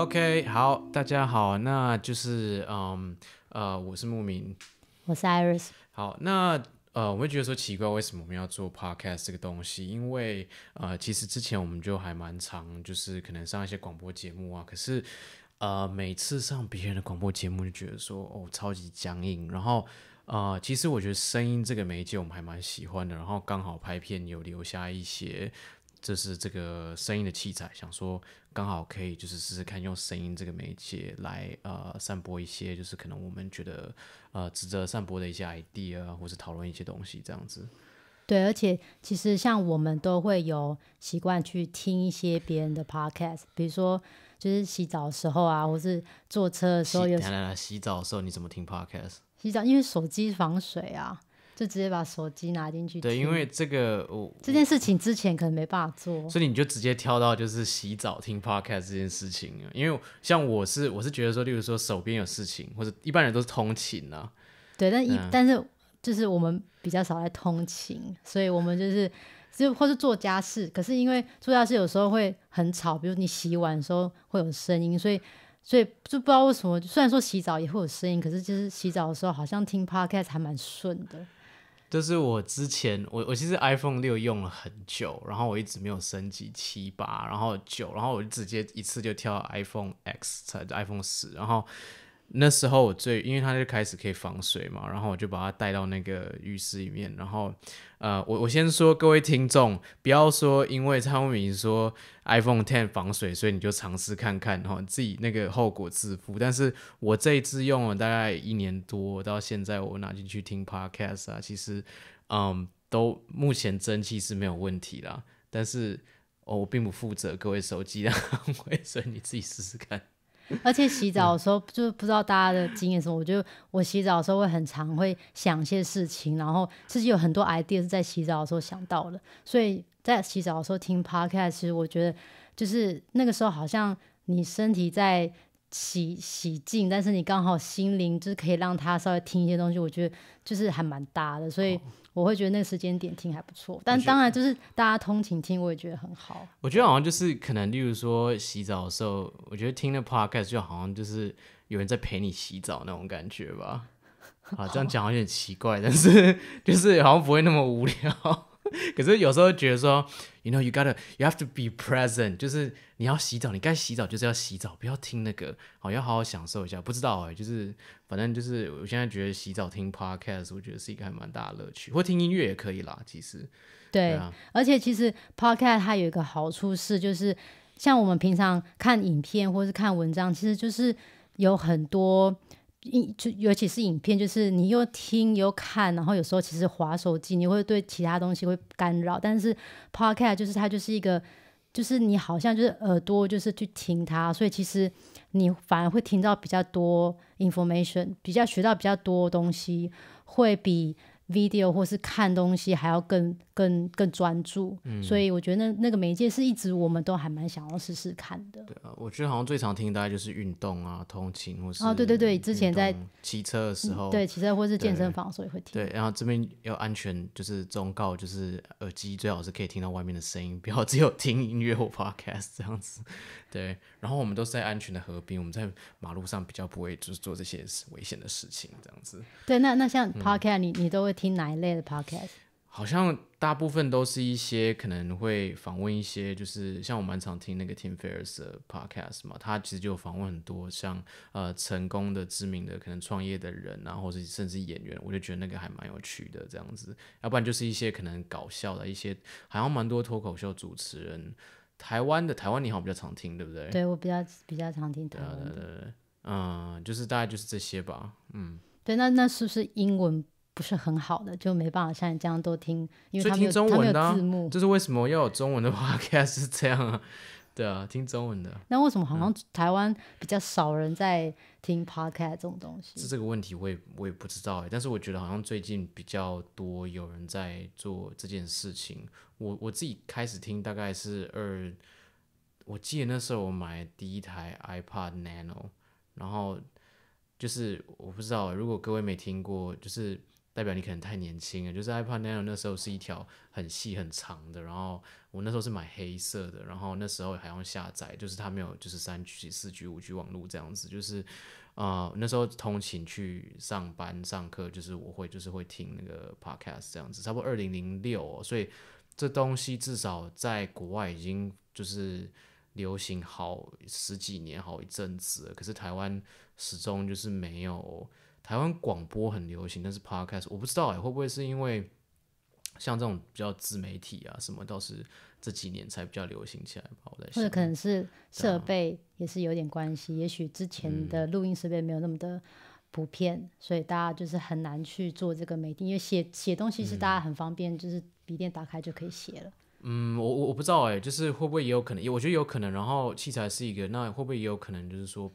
OK，好，大家好，那就是嗯呃，我是牧民，我是 Iris。好，那呃，我会觉得说奇怪，为什么我们要做 Podcast 这个东西？因为呃，其实之前我们就还蛮常，就是可能上一些广播节目啊，可是呃，每次上别人的广播节目就觉得说哦，超级僵硬。然后呃，其实我觉得声音这个媒介我们还蛮喜欢的，然后刚好拍片有留下一些。这是这个声音的器材，想说刚好可以就是试试看用声音这个媒介来呃散播一些就是可能我们觉得呃值得散播的一些 idea 或是讨论一些东西这样子。对，而且其实像我们都会有习惯去听一些别人的 podcast，比如说就是洗澡的时候啊，或是坐车的时候有。来来来，洗澡的时候你怎么听 podcast？洗澡因为手机防水啊。就直接把手机拿进去。对，因为这个我这件事情之前可能没办法做，所以你就直接挑到就是洗澡听 podcast 这件事情啊。因为像我是我是觉得说，例如说手边有事情，或者一般人都是通勤啊。对，但一但是就是我们比较少在通勤，所以我们就是就或是做家事。可是因为做家事有时候会很吵，比如你洗碗的时候会有声音，所以所以就不知道为什么，虽然说洗澡也会有声音，可是就是洗澡的时候好像听 podcast 还蛮顺的。就是我之前我我其实 iPhone 六用了很久，然后我一直没有升级七八，然后九，然后我就直接一次就跳 iPhone X 才 iPhone 十，然后。那时候我最，因为它就开始可以防水嘛，然后我就把它带到那个浴室里面，然后，呃，我我先说各位听众，不要说因为蔡明说 iPhone Ten 防水，所以你就尝试看看，然后自己那个后果自负。但是我这一支用了大概一年多，到现在我拿进去听 Podcast 啊，其实，嗯，都目前蒸汽是没有问题啦。但是，我并不负责各位手机的安危，所以你自己试试看。而且洗澡的时候，就是不知道大家的经验什么。我觉得我洗澡的时候会很常会想一些事情，然后自己有很多 idea 是在洗澡的时候想到的。所以在洗澡的时候听 podcast，其实我觉得就是那个时候好像你身体在洗洗净，但是你刚好心灵就是可以让他稍微听一些东西。我觉得就是还蛮搭的，所以。我会觉得那个时间点听还不错，但当然就是大家通勤听，我也觉得很好。我觉得好像就是可能，例如说洗澡的时候，我觉得听那 podcast 就好像就是有人在陪你洗澡那种感觉吧。啊，这样讲有点奇怪，但是 就是好像不会那么无聊。可是有时候觉得说，you know you gotta you have to be present，就是你要洗澡，你该洗澡就是要洗澡，不要听那个，好要好好享受一下。不知道哎，就是反正就是我现在觉得洗澡听 podcast，我觉得是一个还蛮大的乐趣，或听音乐也可以啦。其实，对啊，而且其实 podcast 它有一个好处是，就是像我们平常看影片或是看文章，其实就是有很多。影就尤其是影片，就是你又听又看，然后有时候其实划手机，你会对其他东西会干扰。但是 podcast 就是它就是一个，就是你好像就是耳朵就是去听它，所以其实你反而会听到比较多 information，比较学到比较多东西，会比。Video 或是看东西还要更更更专注，所以我觉得那那个媒介是一直我们都还蛮想要试试看的。对啊，我觉得好像最常听大概就是运动啊、通勤或是哦，对对对，之前在骑车的时候，对骑车或是健身房时候也会听。对，然后这边要安全，就是忠告，就是耳机最好是可以听到外面的声音，不要只有听音乐或 podcast 这样子。对，然后我们都是在安全的河边，我们在马路上比较不会就是做这些危险的事情这样子。对，那那像 podcast，你你都会听哪一类的 podcast？好像大部分都是一些可能会访问一些，就是像我蛮常听那个 Tim Ferriss 的 podcast 嘛，他其实就访问很多像呃成功的、知名的可能创业的人，然后是甚至演员，我就觉得那个还蛮有趣的这样子。要不然就是一些可能搞笑的一些，好像蛮多脱口秀主持人。台湾的台湾你好比较常听对不对？对我比较比较常听台湾的，嗯，就是大概就是这些吧，嗯。对，那那是不是英文不是很好的，就没办法像你这样都听？因为听中文的字幕，就是为什么要有中文的 podcast 是这样啊？对啊，听中文的。那为什么好像台湾比较少人在听 podcast 这种东西？是这个问题，我也我也不知道哎。但是我觉得好像最近比较多有人在做这件事情。我我自己开始听大概是二，我记得那时候我买第一台 iPad Nano，然后就是我不知道，如果各位没听过，就是代表你可能太年轻了。就是 iPod Nano 那时候是一条很细很长的，然后我那时候是买黑色的，然后那时候还用下载，就是它没有就是三 G、四 G、五 G 网络这样子，就是呃那时候通勤去上班上课，就是我会就是会听那个 podcast 这样子，差不多二零零六，所以这东西至少在国外已经就是流行好十几年好一阵子了，可是台湾始终就是没有。台湾广播很流行，但是 podcast 我不知道哎，会不会是因为像这种比较自媒体啊什么，倒是这几年才比较流行起来吧？我在想，或者可能是设备也是有点关系，也许之前的录音设备没有那么的普遍，所以大家就是很难去做这个媒体，因为写写东西是大家很方便，就是笔电打开就可以写了。嗯，我我我不知道哎，就是会不会也有可能？我觉得有可能。然后器材是一个，那会不会也有可能就是说，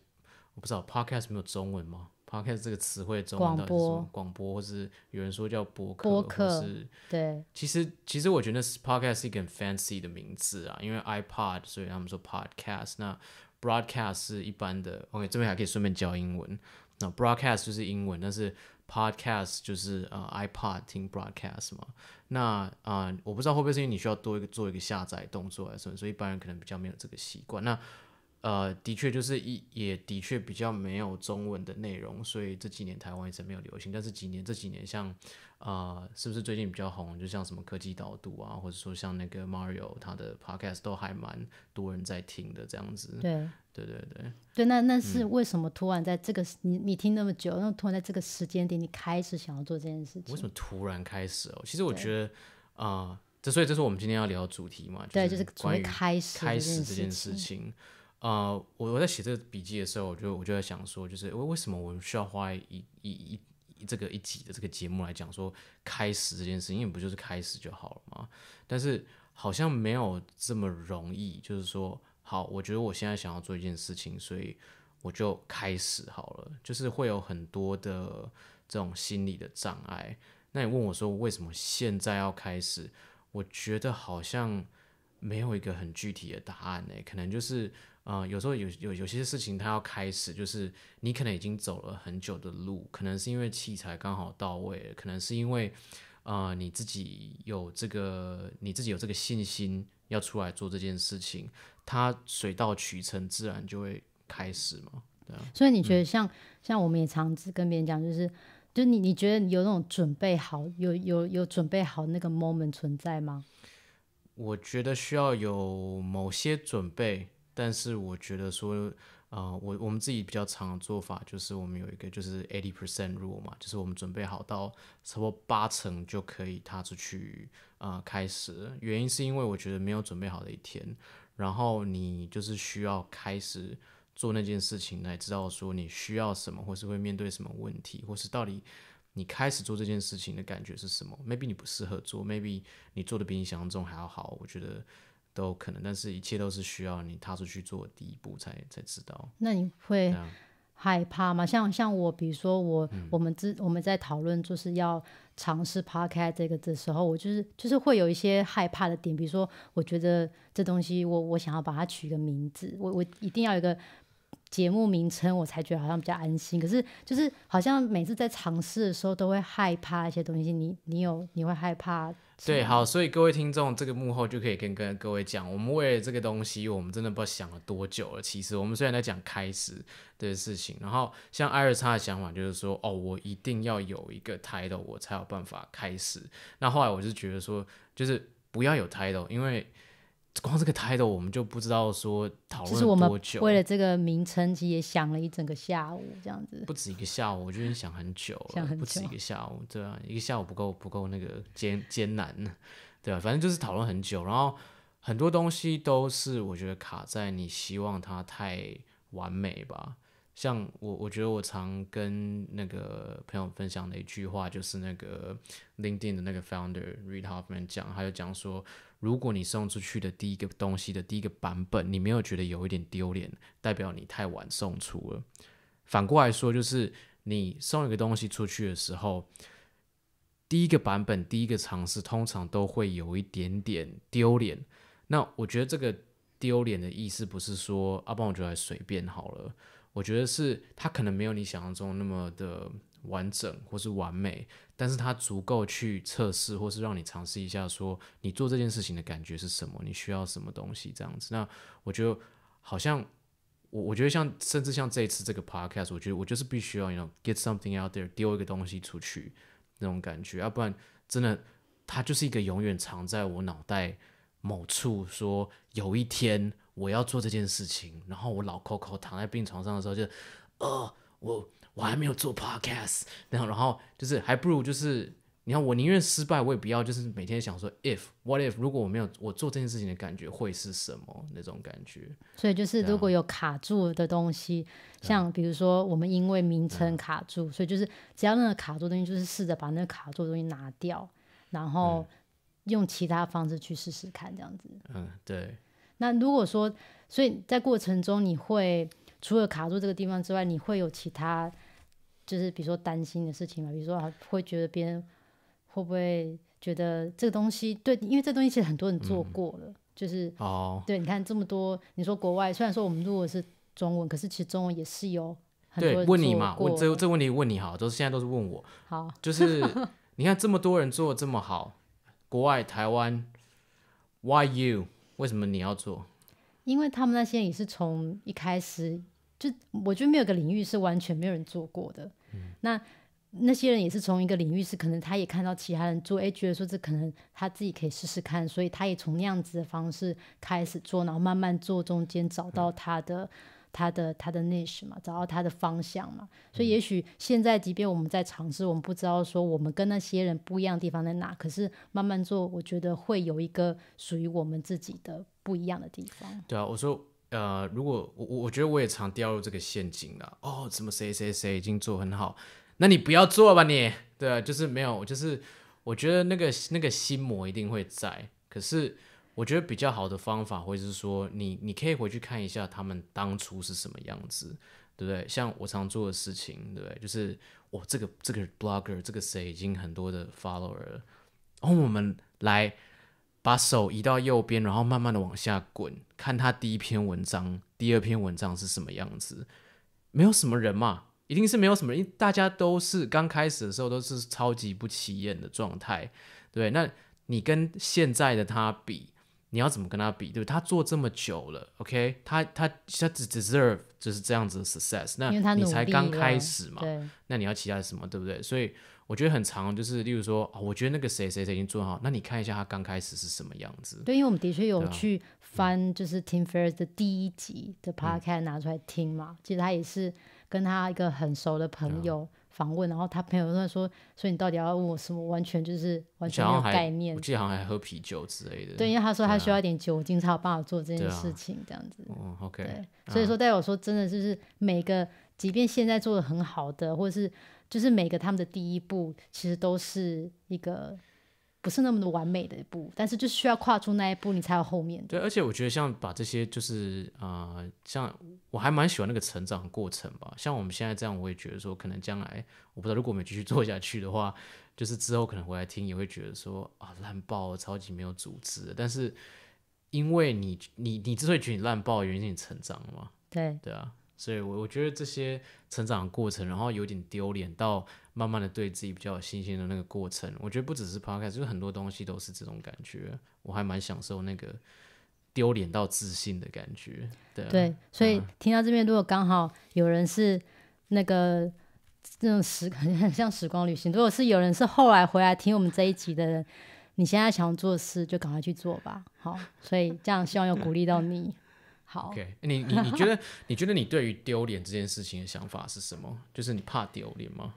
我不知道 podcast 没有中文吗？Podcast 这个词汇中文到底是什么？广播，或是有人说叫播客，播客是。对。其实，其实我觉得 Podcast 是一个很 fancy 的名字啊，因为 iPod，所以他们说 Podcast。那 Broadcast 是一般的。OK，这边还可以顺便教英文。那 Broadcast 就是英文，但是 Podcast 就是呃 iPod 听 Broadcast 嘛。那啊，我不知道会不会是因为你需要多一个做一个下载动作还是什么，所以一般人可能比较没有这个习惯。那呃，的确就是一也的确比较没有中文的内容，所以这几年台湾一直没有流行。但是几年这几年像，呃，是不是最近比较红？就像什么科技导读啊，或者说像那个 Mario 他的 Podcast 都还蛮多人在听的这样子。对对对对对，那那是为什么突然在这个你你听那么久，那突然在这个时间点你开始想要做这件事情？为什么突然开始哦？其实我觉得啊，这所以这是我们今天要聊的主题嘛？对，就是关于开始开始这件事情。呃，我我在写这个笔记的时候，我就我就在想说，就是为为什么我们需要花一一一这个一集的这个节目来讲说开始这件事，因为不就是开始就好了吗？但是好像没有这么容易，就是说，好，我觉得我现在想要做一件事情，所以我就开始好了，就是会有很多的这种心理的障碍。那你问我说为什么现在要开始？我觉得好像没有一个很具体的答案呢，可能就是。啊，有时候有有有些事情它要开始，就是你可能已经走了很久的路，可能是因为器材刚好到位，可能是因为啊你自己有这个你自己有这个信心要出来做这件事情，它水到渠成，自然就会开始嘛。对啊。所以你觉得像像我们也常跟别人讲，就是就你你觉得有那种准备好，有有有准备好那个 moment 存在吗？我觉得需要有某些准备。但是我觉得说，呃，我我们自己比较常的做法就是，我们有一个就是 eighty percent rule 嘛，就是我们准备好到差不多八成就可以踏出去，呃，开始。原因是因为我觉得没有准备好的一天，然后你就是需要开始做那件事情，来知道说你需要什么，或是会面对什么问题，或是到底你开始做这件事情的感觉是什么？Maybe 你不适合做，Maybe 你做的比你想象中还要好。我觉得。都有可能，但是一切都是需要你踏出去做第一步才才知道。那你会害怕吗？像像我，比如说我我们之我们在讨论就是要尝试 podcast 这个的时候，我就是就是会有一些害怕的点，比如说我觉得这东西我我想要把它取个名字，我我一定要有一个。节目名称我才觉得好像比较安心，可是就是好像每次在尝试的时候都会害怕一些东西。你你有你会害怕？对，好，所以各位听众，这个幕后就可以跟跟各位讲，我们为了这个东西，我们真的不知道想了多久了。其实我们虽然在讲开始的事情，然后像艾尔叉的想法就是说，哦，我一定要有一个 title，我才有办法开始。那后来我就觉得说，就是不要有 title，因为。光这个 title 我们就不知道说讨论多久。为了这个名称，其实也想了一整个下午这样子。不止一个下午，我觉得想很久了，不止一个下午，对啊，一个下午不够不够那个艰艰难，对啊，反正就是讨论很久，然后很多东西都是我觉得卡在你希望它太完美吧。像我，我觉得我常跟那个朋友分享的一句话，就是那个 LinkedIn 的那个 founder Reid Hoffman 讲，他就讲说，如果你送出去的第一个东西的第一个版本，你没有觉得有一点丢脸，代表你太晚送出了。反过来说，就是你送一个东西出去的时候，第一个版本第一个尝试，通常都会有一点点丢脸。那我觉得这个丢脸的意思，不是说阿邦我觉得随便好了。我觉得是它可能没有你想象中那么的完整或是完美，但是它足够去测试，或是让你尝试一下，说你做这件事情的感觉是什么，你需要什么东西这样子。那我觉得好像我我觉得像甚至像这一次这个 podcast，我觉得我就是必须要，you know get something out there，丢一个东西出去那种感觉，要不然真的它就是一个永远藏在我脑袋某处，说有一天我要做这件事情，然后我老 Coco 躺在病床上的时候就，呃，我我还没有做 podcast，然后然后就是还不如就是。你看，我宁愿失败，我也不要就是每天想说 if what if，如果我没有我做这件事情的感觉会是什么那种感觉。所以就是如果有卡住的东西，像比如说我们因为名称卡住，所以就是只要那个卡住的东西，就是试着把那个卡住的东西拿掉，然后用其他方式去试试看，这样子。嗯，对。那如果说，所以在过程中你会除了卡住这个地方之外，你会有其他就是比如说担心的事情嘛？比如说会觉得别人。会不会觉得这个东西对？因为这东西其实很多人做过了，就是哦，对，你看这么多，你说国外虽然说我们录的是中文，可是其实中文也是有很多人问你嘛，问这这问题问你好，都是现在都是问我，好，就是 你看这么多人做的这么好，国外台湾，Why you？为什么你要做？因为他们那些也是从一开始就，我觉得没有个领域是完全没有人做过的，那。那些人也是从一个领域，是可能他也看到其他人做，哎，觉得说这可能他自己可以试试看，所以他也从那样子的方式开始做，然后慢慢做，中间找到他的、他的、他的 niche 嘛，找到他的方向嘛。所以也许现在，即便我们在尝试，我们不知道说我们跟那些人不一样的地方在哪，可是慢慢做，我觉得会有一个属于我们自己的不一样的地方。对啊，我说，呃，如果我我我觉得我也常掉入这个陷阱了。哦，怎么谁谁谁已经做很好？那你不要做吧，你对啊，就是没有，就是我觉得那个那个心魔一定会在。可是我觉得比较好的方法，或者是说，你你可以回去看一下他们当初是什么样子，对不对？像我常做的事情，对不对？就是我这个这个 blogger 这个谁已经很多的 follower，然后我们来把手移到右边，然后慢慢的往下滚，看他第一篇文章、第二篇文章是什么样子，没有什么人嘛。一定是没有什么，因为大家都是刚开始的时候都是超级不起眼的状态，对那你跟现在的他比，你要怎么跟他比？对不对？他做这么久了，OK，他他他只 deserve 就是这样子的 success，那你才刚开始嘛，那你要期待什么？对不对？所以我觉得很长，就是例如说，我觉得那个谁谁谁已经做好，那你看一下他刚开始是什么样子。对，因为我们的确有去翻，就是 Tim Ferriss 的第一集的 podcast 拿出来听嘛，其实他也是。跟他一个很熟的朋友访问，然后他朋友在说：“所以你到底要问我什么？完全就是完全没有概念。”我记得好像还喝啤酒之类的。对，因为他说他需要一点酒精才有办法做这件事情，这样子。嗯，OK。对，所以说代表说，真的就是每个，即便现在做的很好的，或者是就是每个他们的第一步，其实都是一个。不是那么的完美的一步，但是就是需要跨出那一步，你才有后面的。对，而且我觉得像把这些就是啊，像我还蛮喜欢那个成长过程吧。像我们现在这样，我也觉得说，可能将来我不知道，如果我们继续做下去的话，就是之后可能回来听，也会觉得说啊，烂爆，超级没有组织。但是因为你你你之所以觉得你烂爆，原因是你成长了嘛？对对啊，所以我我觉得这些成长过程，然后有点丢脸到。慢慢的对自己比较有信心的那个过程，我觉得不只是 podcast，就是很多东西都是这种感觉。我还蛮享受那个丢脸到自信的感觉。对，对，所以听到这边，如果刚好有人是那个这种时很像时光旅行，如果是有人是后来回来听我们这一集的人，你现在想做事就赶快去做吧。好，所以这样希望有鼓励到你。好，OK，你你你觉得你觉得你对于丢脸这件事情的想法是什么？就是你怕丢脸吗？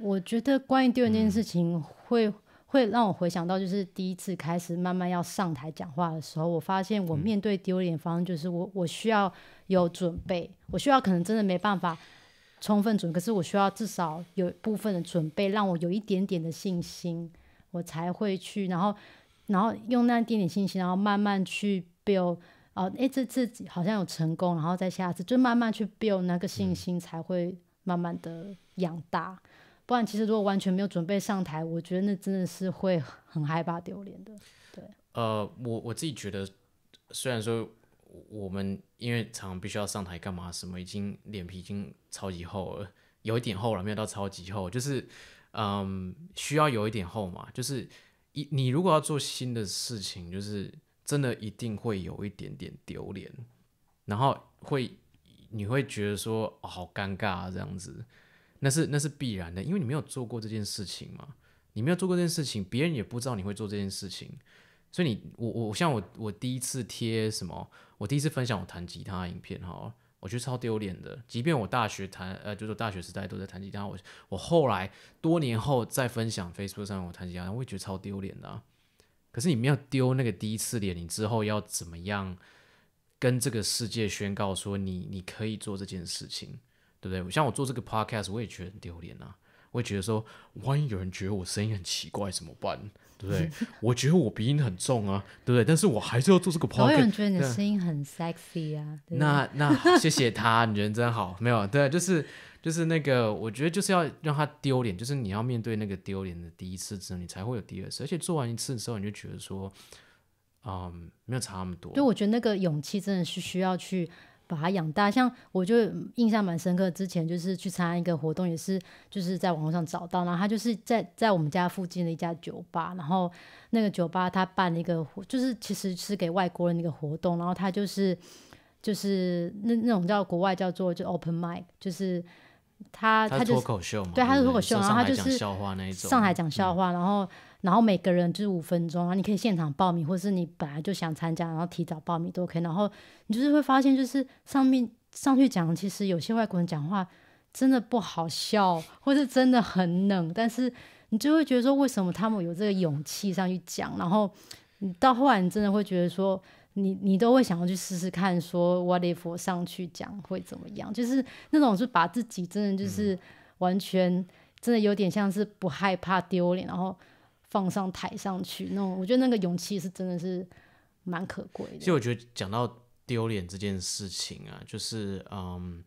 我觉得关于丢脸这件事情，会会让我回想到，就是第一次开始慢慢要上台讲话的时候，我发现我面对丢脸方就是我我需要有准备，我需要可能真的没办法充分准，可是我需要至少有部分的准备，让我有一点点的信心，我才会去，然后然后用那一点点信心，然后慢慢去 build，哦，哎，这次好像有成功，然后再下次就慢慢去 build 那个信心，才会慢慢的养大。不然，其实如果完全没有准备上台，我觉得那真的是会很害怕丢脸的。对，呃，我我自己觉得，虽然说我们因为常常必须要上台干嘛什么，已经脸皮已经超级厚了，有一点厚了，没有到超级厚，就是嗯，需要有一点厚嘛。就是一你如果要做新的事情，就是真的一定会有一点点丢脸，然后会你会觉得说好尴尬啊这样子，那是那是必然的，因为你没有做过这件事情嘛，你没有做过这件事情，别人也不知道你会做这件事情，所以你我我像我我第一次贴什么，我第一次分享我弹吉他影片哈。我觉得超丢脸的，即便我大学弹，呃，就是大学时代都在弹吉他，我我后来多年后再分享 Facebook 上我弹吉他，我也觉得超丢脸的。可是你没有丢那个第一次脸，你之后要怎么样跟这个世界宣告说你你可以做这件事情，对不对？像我做这个 Podcast，我也觉得很丢脸啊，我也觉得说，万一有人觉得我声音很奇怪怎么办？对不对？我觉得我鼻音很重啊，对不对？但是我还是要做这个 podcast。有人觉得你的声音很 sexy 啊。那那谢谢他，你人真好。没有，对，就是就是那个，我觉得就是要让他丢脸，就是你要面对那个丢脸的第一次之后，你才会有第二次。而且做完一次的时候，你就觉得说，嗯，没有差那么多。对，我觉得那个勇气真的是需要去。把它养大，像我就印象蛮深刻。之前就是去参加一个活动，也是就是在网络上找到，然后他就是在在我们家附近的一家酒吧，然后那个酒吧他办了一个，就是其实是给外国人的一个活动，然后他就是就是那那种叫国外叫做就 open mic，就是他他就脱口秀嘛，对，他是脱口秀，然后他就是笑话那一种，上海讲笑话，然后。然后每个人就是五分钟，然后你可以现场报名，或是你本来就想参加，然后提早报名都可以。然后你就是会发现，就是上面上去讲，其实有些外国人讲话真的不好笑，或是真的很冷，但是你就会觉得说，为什么他们有这个勇气上去讲？然后你到后来，你真的会觉得说，你你都会想要去试试看，说 What if 我上去讲会怎么样？就是那种是把自己真的就是完全真的有点像是不害怕丢脸，然后。放上台上去，那种我觉得那个勇气是真的是蛮可贵的。其实我觉得讲到丢脸这件事情啊，就是嗯，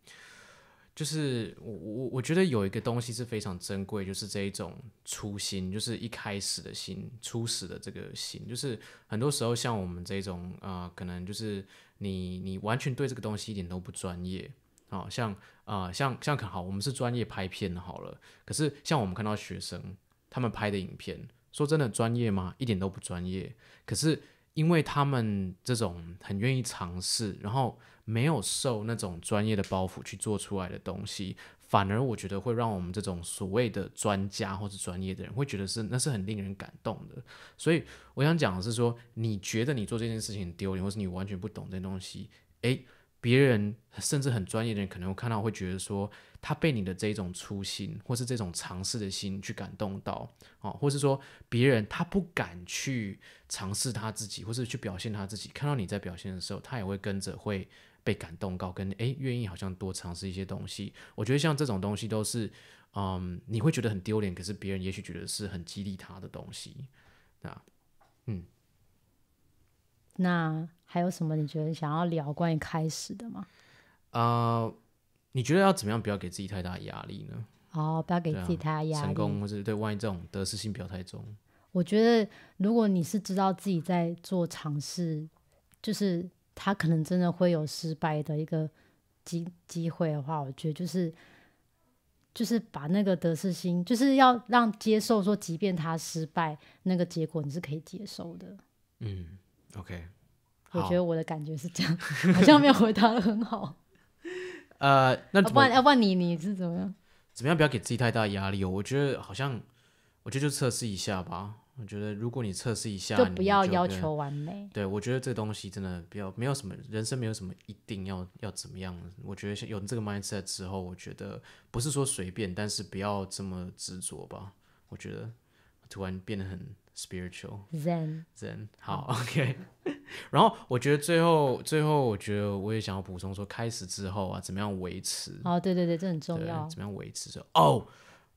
就是我我我觉得有一个东西是非常珍贵，就是这一种初心，就是一开始的心，初始的这个心，就是很多时候像我们这种啊，可能就是你你完全对这个东西一点都不专业啊，像啊像像可好，我们是专业拍片的好了，可是像我们看到学生他们拍的影片。说真的，专业吗？一点都不专业。可是因为他们这种很愿意尝试，然后没有受那种专业的包袱去做出来的东西，反而我觉得会让我们这种所谓的专家或者专业的人会觉得是那是很令人感动的。所以我想讲的是说，你觉得你做这件事情很丢脸，或是你完全不懂这东西，诶，别人甚至很专业的人可能会看到，会觉得说。他被你的这种初心，或是这种尝试的心去感动到，哦，或是说别人他不敢去尝试他自己，或是去表现他自己，看到你在表现的时候，他也会跟着会被感动到，跟诶愿意好像多尝试一些东西。我觉得像这种东西都是，嗯，你会觉得很丢脸，可是别人也许觉得是很激励他的东西，啊，嗯。那还有什么你觉得想要聊关于开始的吗？啊。你觉得要怎么样不要给自己太大压力呢？哦，不要给自己太大压力，成功或者对，万一这种得失心不要太重。我觉得，如果你是知道自己在做尝试，就是他可能真的会有失败的一个机机会的话，我觉得就是就是把那个得失心，就是要让接受说，即便他失败，那个结果你是可以接受的。嗯，OK，我觉得我的感觉是这样，好像没有回答的很好。呃，那不然要不然你你是怎么样？怎么样不要给自己太大压力哦？我觉得好像，我觉得就测试一下吧。我觉得如果你测试一下，就不要要求完美。对，我觉得这个东西真的不要，没有什么人生没有什么一定要要怎么样。我觉得有这个 mindset 之后，我觉得不是说随便，但是不要这么执着吧。我觉得突然变得很。Spiritual zen zen 好 OK，然后我觉得最后最后我觉得我也想要补充说，开始之后啊，怎么样维持？哦，对对对，这很重要。怎么样维持？说哦，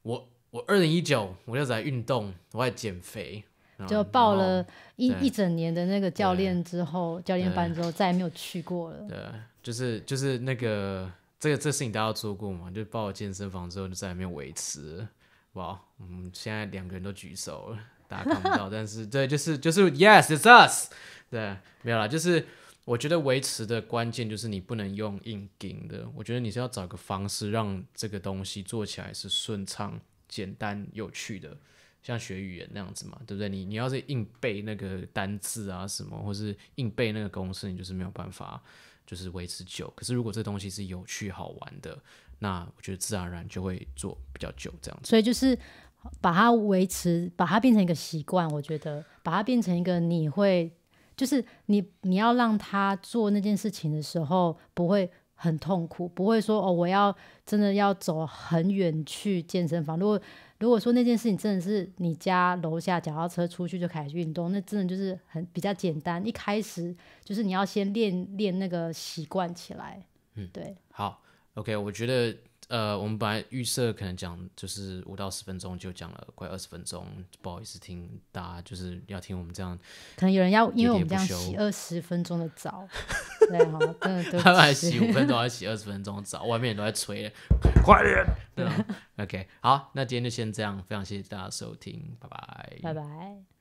我我二零一九我就在运动，我在减肥，就报了一一整年的那个教练之后，教练班之后再也没有去过了。对，就是就是那个这个这事情大家做过嘛？就报了健身房之后就再也没有维持。哇，嗯，现在两个人都举手了。大家看不到，但是对，就是就是 Yes, it's us。对，没有啦，就是我觉得维持的关键就是你不能用硬顶的，我觉得你是要找个方式让这个东西做起来是顺畅、简单、有趣的，像学语言那样子嘛，对不对？你你要是硬背那个单字啊什么，或是硬背那个公式，你就是没有办法就是维持久。可是如果这东西是有趣好玩的，那我觉得自然而然就会做比较久这样子。所以就是把它维持，把它变成一个习惯。我觉得把它变成一个你会，就是你你要让他做那件事情的时候不会很痛苦，不会说哦我要真的要走很远去健身房。如果如果说那件事情真的是你家楼下脚踏车出去就开始运动，那真的就是很比较简单。一开始就是你要先练练那个习惯起来。嗯，对。好，OK，我觉得呃，我们本来预设可能讲就是五到十分钟，就讲了快二十分钟，不好意思听大家就是要听我们这样，可能有人要因为我们这样洗二十分钟的澡，对哈，真的对不他们还洗五分钟，还洗二十分钟澡，外面人都在催，快点。对啊 OK，好，那今天就先这样，非常谢谢大家收听，拜拜。拜拜。